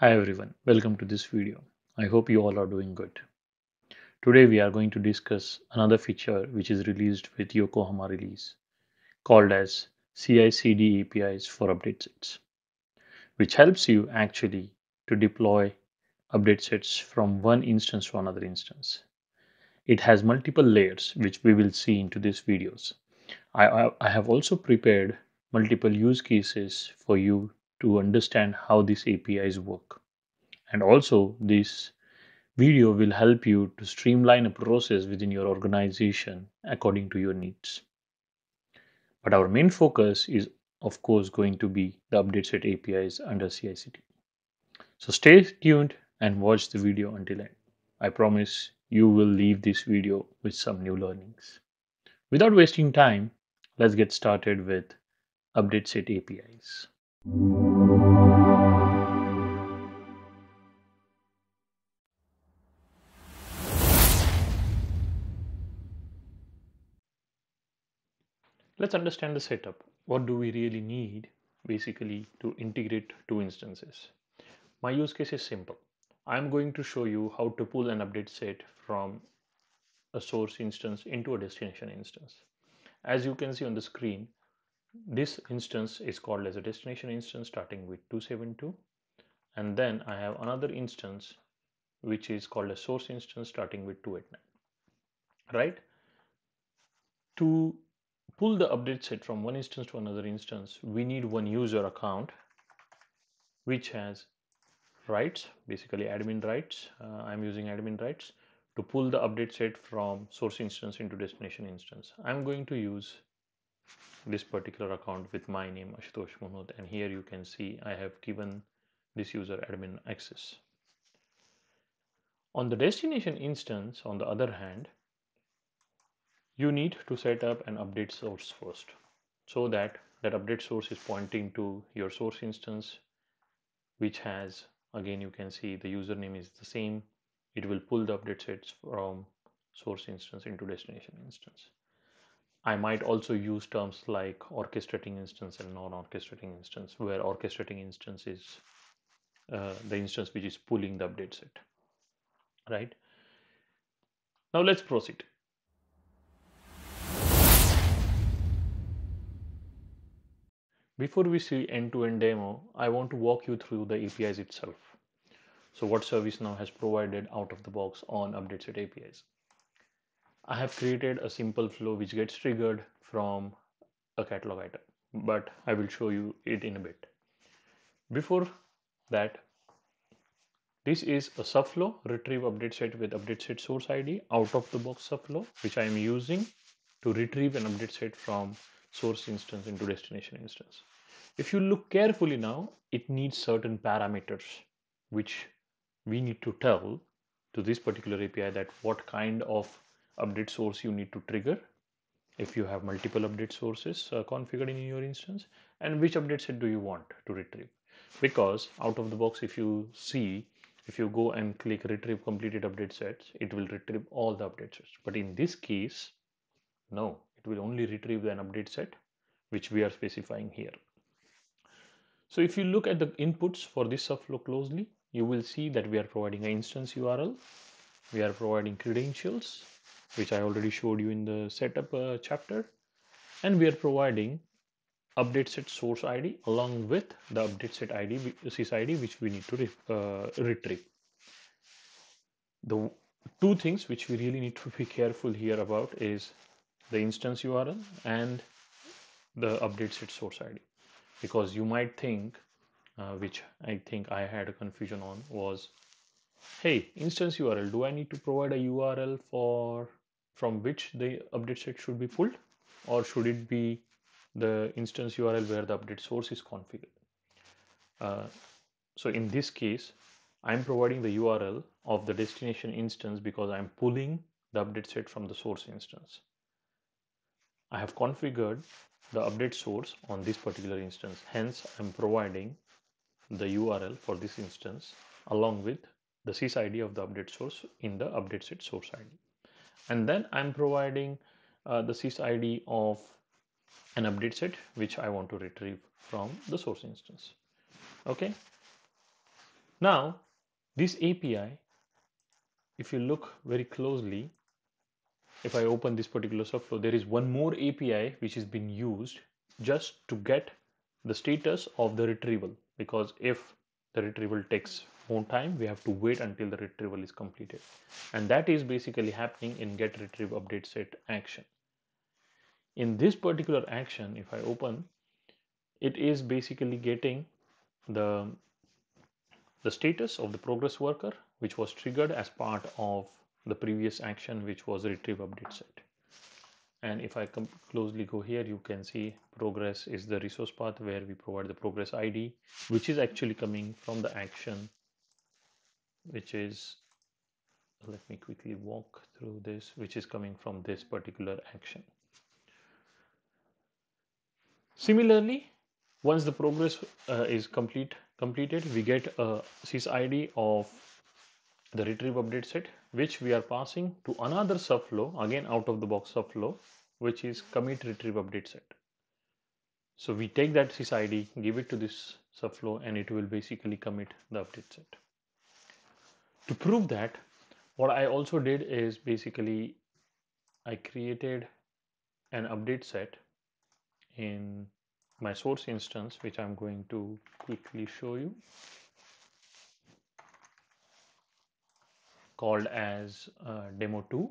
Hi everyone, welcome to this video. I hope you all are doing good. Today we are going to discuss another feature which is released with Yokohama release called as CI/CD APIs for update sets, which helps you actually to deploy update sets from one instance to another instance. It has multiple layers which we will see into these videos. I, I have also prepared multiple use cases for you to understand how these APIs work. And also this video will help you to streamline a process within your organization according to your needs. But our main focus is of course going to be the update set APIs under CI/CD. So stay tuned and watch the video until end. I promise you will leave this video with some new learnings. Without wasting time, let's get started with update set APIs. Let's understand the setup. What do we really need basically to integrate two instances? My use case is simple. I'm going to show you how to pull an update set from a source instance into a destination instance. As you can see on the screen, this instance is called as a destination instance starting with 272 and then I have another instance which is called a source instance starting with 289 right to pull the update set from one instance to another instance, we need one user account which has rights, basically admin rights. Uh, I'm using admin rights to pull the update set from source instance into destination instance. I'm going to use this particular account with my name Ashutosh Munot and here you can see I have given this user admin access. On the destination instance, on the other hand, you need to set up an update source first so that that update source is pointing to your source instance which has again you can see the username is the same it will pull the update sets from source instance into destination instance I might also use terms like orchestrating instance and non-orchestrating instance where orchestrating instance is uh, the instance which is pulling the update set right now let's proceed Before we see end-to-end demo, I want to walk you through the APIs itself. So what ServiceNow has provided out of the box on update set APIs. I have created a simple flow which gets triggered from a catalog item, but I will show you it in a bit. Before that, this is a subflow retrieve update set with update set source ID out of the box subflow, which I am using to retrieve an update set from source instance into destination instance. If you look carefully now, it needs certain parameters which we need to tell to this particular API that what kind of update source you need to trigger if you have multiple update sources uh, configured in your instance and which update set do you want to retrieve because out of the box if you see if you go and click retrieve completed update sets it will retrieve all the update sets but in this case no it will only retrieve an update set which we are specifying here. So if you look at the inputs for this subflow closely, you will see that we are providing an instance URL, we are providing credentials, which I already showed you in the setup uh, chapter, and we are providing update set source ID along with the update set ID, sys ID, which we need to uh, retrieve. The two things which we really need to be careful here about is the instance URL and the update set source ID because you might think uh, which I think I had a confusion on was hey instance URL do I need to provide a URL for from which the update set should be pulled or should it be the instance URL where the update source is configured uh, so in this case I'm providing the URL of the destination instance because I'm pulling the update set from the source instance I have configured the update source on this particular instance. Hence, I'm providing the URL for this instance along with the sys ID of the update source in the update set source ID. And then I'm providing uh, the sys ID of an update set which I want to retrieve from the source instance. Okay. Now, this API, if you look very closely, if I open this particular subflow, there is one more API which is being used just to get the status of the retrieval because if the retrieval takes more time we have to wait until the retrieval is completed. And that is basically happening in get retrieve update set action. In this particular action if I open it is basically getting the the status of the progress worker which was triggered as part of the previous action which was retrieve update set. And if I come closely go here you can see progress is the resource path where we provide the progress ID which is actually coming from the action which is let me quickly walk through this which is coming from this particular action. Similarly once the progress uh, is complete completed we get a sysID of the retrieve update set which we are passing to another subflow again out of the box subflow which is commit retrieve update set. So we take that sysID give it to this subflow and it will basically commit the update set to prove that what I also did is basically I created an update set in my source instance which I'm going to quickly show you called as uh, demo2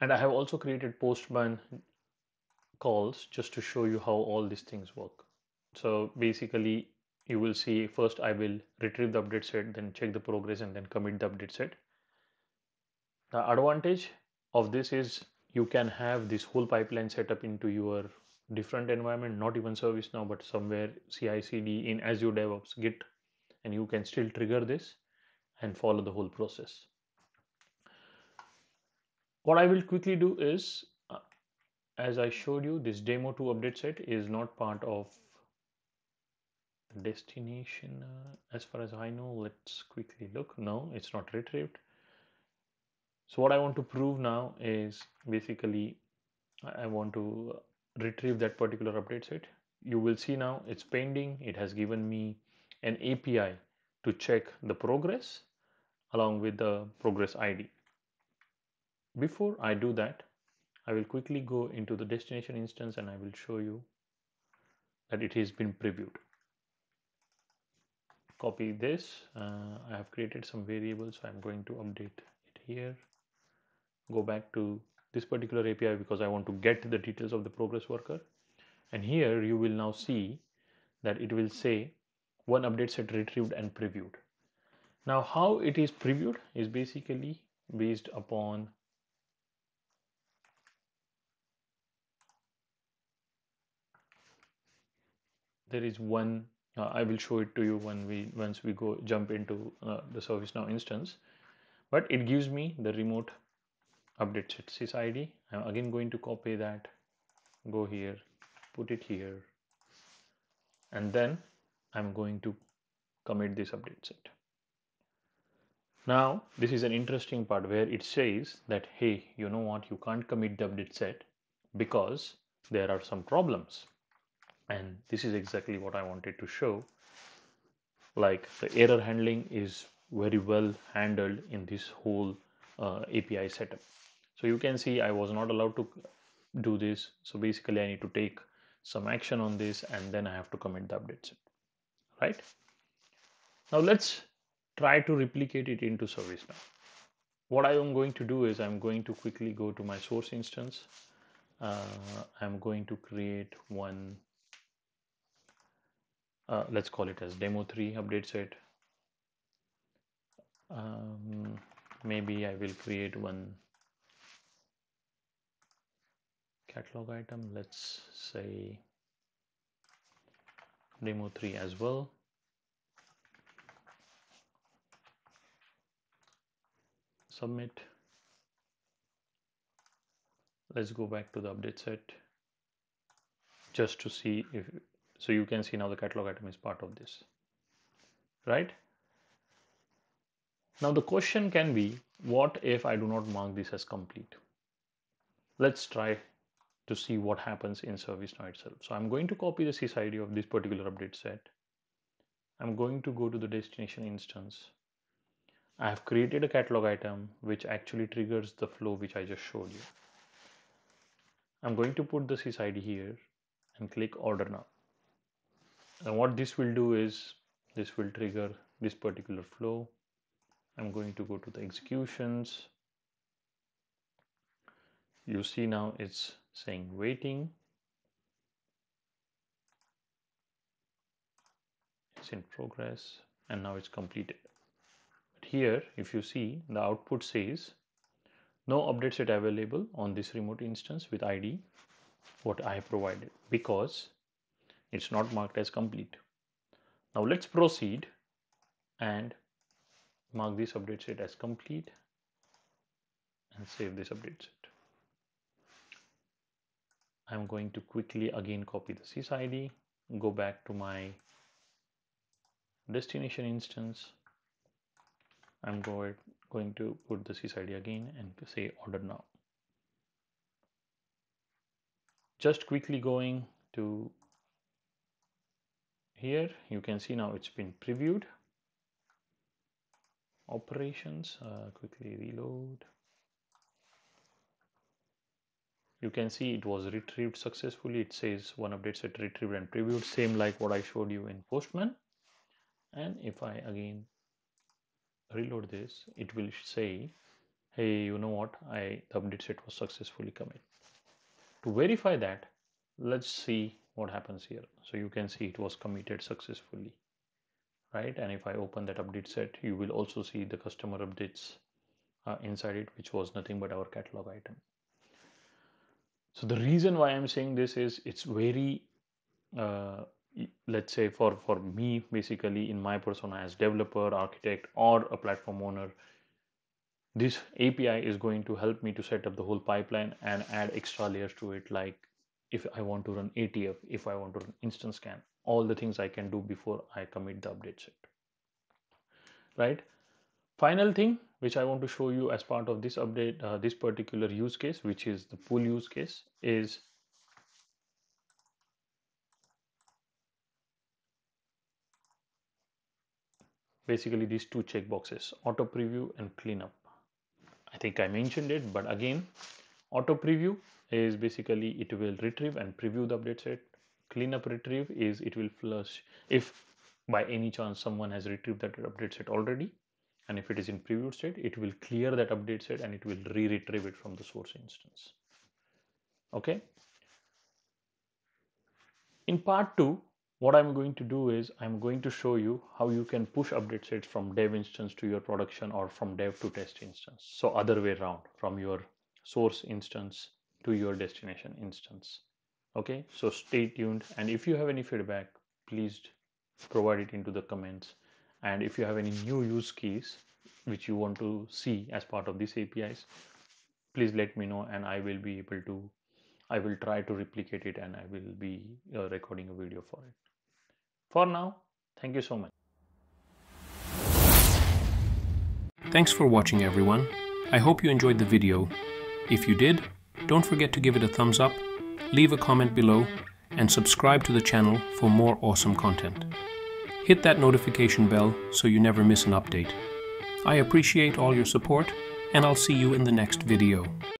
and I have also created postman calls just to show you how all these things work. So basically you will see first I will retrieve the update set then check the progress and then commit the update set the advantage of this is you can have this whole pipeline set up into your different environment not even ServiceNow but somewhere CI CD in Azure DevOps Git and you can still trigger this and follow the whole process. What I will quickly do is, uh, as I showed you, this demo 2 update set is not part of destination uh, as far as I know. Let's quickly look. No, it's not retrieved. So what I want to prove now is basically I want to retrieve that particular update set. You will see now it's pending. It has given me an API to check the progress along with the progress ID. Before I do that, I will quickly go into the destination instance and I will show you that it has been previewed. Copy this. Uh, I have created some variables, so I'm going to update it here. Go back to this particular API because I want to get the details of the progress worker. And here you will now see that it will say one update set retrieved and previewed. Now how it is previewed is basically based upon there is one uh, I will show it to you when we once we go jump into uh, the ServiceNow instance. But it gives me the remote update set. sysID I'm again going to copy that go here put it here and then I'm going to commit this update set. Now, this is an interesting part where it says that, hey, you know what, you can't commit the update set because there are some problems. And this is exactly what I wanted to show. Like the error handling is very well handled in this whole uh, API setup. So you can see I was not allowed to do this. So basically I need to take some action on this and then I have to commit the update set, right? Now let's try to replicate it into ServiceNow. What I am going to do is I'm going to quickly go to my source instance. Uh, I'm going to create one, uh, let's call it as demo 3 update set. Um, maybe I will create one catalog item. Let's say demo 3 as well. submit let's go back to the update set just to see if so you can see now the catalog item is part of this right now the question can be what if I do not mark this as complete let's try to see what happens in ServiceNow itself so I'm going to copy the sysID of this particular update set I'm going to go to the destination instance. I have created a catalog item which actually triggers the flow which I just showed you. I'm going to put the sysid here and click order now. And what this will do is this will trigger this particular flow. I'm going to go to the executions. You see now it's saying waiting. It's in progress and now it's completed. But here, if you see, the output says no update set available on this remote instance with ID what I provided because it's not marked as complete. Now let's proceed and mark this update set as complete and save this update set. I'm going to quickly again copy the sysid, go back to my destination instance. I'm going, going to put the sysid again and say order now. Just quickly going to here, you can see now it's been previewed. Operations, uh, quickly reload. You can see it was retrieved successfully. It says one update set retrieved and previewed, same like what I showed you in Postman. And if I again reload this, it will say, hey, you know what, I the update set was successfully committed. To verify that, let's see what happens here. So you can see it was committed successfully, right? And if I open that update set, you will also see the customer updates uh, inside it, which was nothing but our catalog item. So the reason why I'm saying this is it's very, uh, let's say for, for me, basically in my persona as developer, architect, or a platform owner, this API is going to help me to set up the whole pipeline and add extra layers to it like if I want to run ATF, if I want to run instance scan, all the things I can do before I commit the update set. Right. Final thing which I want to show you as part of this update, uh, this particular use case, which is the pull use case is basically these two checkboxes, auto preview and cleanup. I think I mentioned it, but again, auto preview is basically it will retrieve and preview the update set. Cleanup retrieve is it will flush if by any chance someone has retrieved that update set already. And if it is in preview state it will clear that update set and it will re-retrieve it from the source instance. Okay? In part 2 what I'm going to do is I'm going to show you how you can push update sets from dev instance to your production or from dev to test instance. So other way around from your source instance to your destination instance. Okay? So stay tuned. And if you have any feedback please provide it into the comments. And if you have any new use case which you want to see as part of these APIs please let me know and I will be able to I will try to replicate it and I will be uh, recording a video for it. For now thank you so much. Thanks for watching everyone. I hope you enjoyed the video. If you did, don't forget to give it a thumbs up, leave a comment below, and subscribe to the channel for more awesome content. Hit that notification bell so you never miss an update. I appreciate all your support, and I'll see you in the next video.